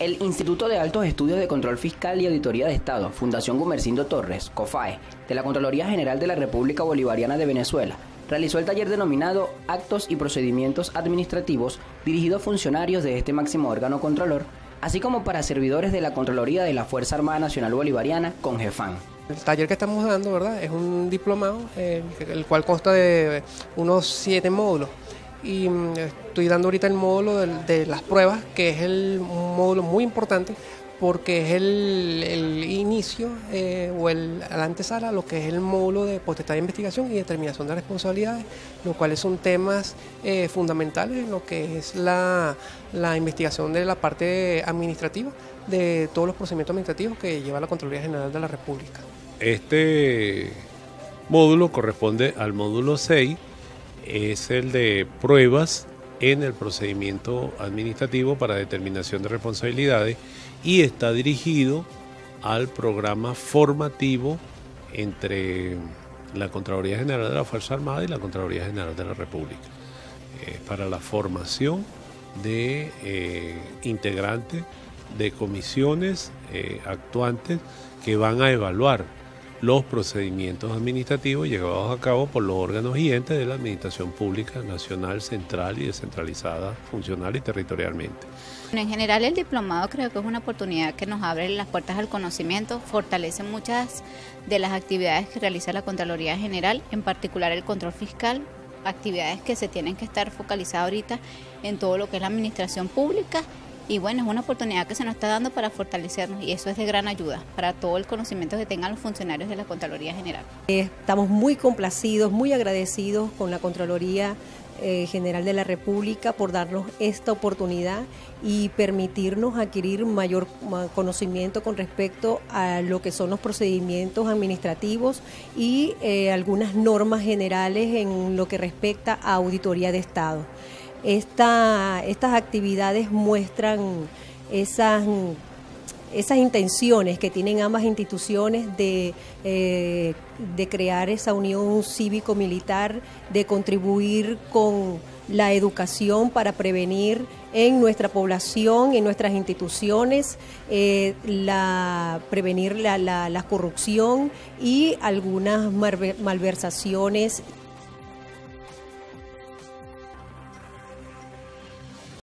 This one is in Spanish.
El Instituto de Altos Estudios de Control Fiscal y Auditoría de Estado, Fundación Gumercindo Torres, COFAE, de la Contraloría General de la República Bolivariana de Venezuela, realizó el taller denominado Actos y Procedimientos Administrativos dirigido a funcionarios de este máximo órgano controlor, así como para servidores de la Contraloría de la Fuerza Armada Nacional Bolivariana, con Jefan. El taller que estamos dando, ¿verdad? Es un diplomado, eh, el cual consta de unos siete módulos y mm, estoy dando ahorita el módulo de, las pruebas, que es el, un módulo muy importante porque es el, inicio eh, o el, la antesala lo que es el módulo de potestad de investigación y determinación de responsabilidades, los cuales son temas eh, fundamentales en lo que es la, la, investigación de la parte administrativa de todos los procedimientos administrativos que lleva la Contraloría General de la República. Este módulo corresponde al módulo 6 es el de pruebas en el procedimiento administrativo para determinación de responsabilidades y está dirigido al programa formativo entre la Contraloría General de la Fuerza Armada y la Contraloría General de la República. para la formación de eh, integrantes de comisiones eh, actuantes que van a evaluar los procedimientos administrativos llevados a cabo por los órganos y entes de la Administración Pública Nacional, Central y Descentralizada, funcional y territorialmente. En general el diplomado creo que es una oportunidad que nos abre las puertas al conocimiento, fortalece muchas de las actividades que realiza la Contraloría General, en particular el control fiscal, actividades que se tienen que estar focalizadas ahorita en todo lo que es la administración pública y bueno, es una oportunidad que se nos está dando para fortalecernos y eso es de gran ayuda para todo el conocimiento que tengan los funcionarios de la Contraloría General. Estamos muy complacidos, muy agradecidos con la Contraloría eh, General de la República por darnos esta oportunidad y permitirnos adquirir mayor conocimiento con respecto a lo que son los procedimientos administrativos y eh, algunas normas generales en lo que respecta a auditoría de Estado. Esta, estas actividades muestran esas, esas intenciones que tienen ambas instituciones de, eh, de crear esa unión cívico-militar, de contribuir con la educación para prevenir en nuestra población, en nuestras instituciones, eh, la, prevenir la, la corrupción y algunas malversaciones